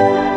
Hey!